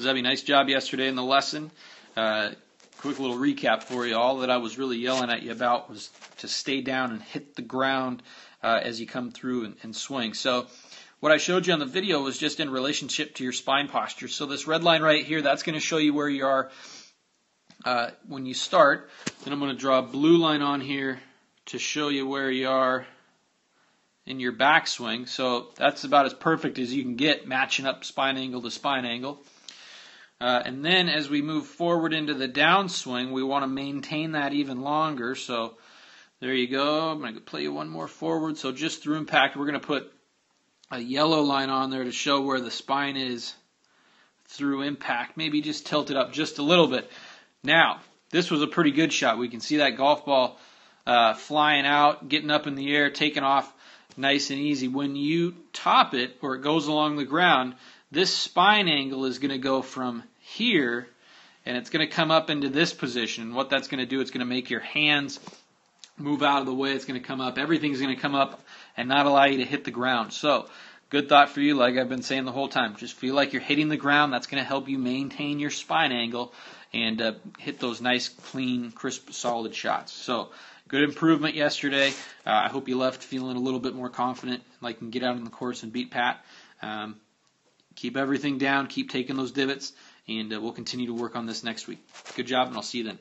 Zebby, nice job yesterday in the lesson. Uh, quick little recap for you. All that I was really yelling at you about was to stay down and hit the ground uh, as you come through and, and swing. So what I showed you on the video was just in relationship to your spine posture. So this red line right here, that's going to show you where you are uh, when you start. Then I'm going to draw a blue line on here to show you where you are in your backswing. So that's about as perfect as you can get matching up spine angle to spine angle. Uh, and then as we move forward into the downswing, we want to maintain that even longer. So there you go. I'm going to play you one more forward. So just through impact, we're going to put a yellow line on there to show where the spine is through impact. Maybe just tilt it up just a little bit. Now, this was a pretty good shot. We can see that golf ball uh, flying out, getting up in the air, taking off nice and easy. When you top it or it goes along the ground, this spine angle is going to go from here and it's going to come up into this position. What that's going to do, it's going to make your hands move out of the way. It's going to come up. Everything's going to come up and not allow you to hit the ground. So, good thought for you, like I've been saying the whole time. Just feel like you're hitting the ground. That's going to help you maintain your spine angle and uh, hit those nice, clean, crisp, solid shots. So, good improvement yesterday. Uh, I hope you left feeling a little bit more confident, like you can get out on the course and beat Pat. Um, keep everything down, keep taking those divots, and uh, we'll continue to work on this next week. Good job, and I'll see you then.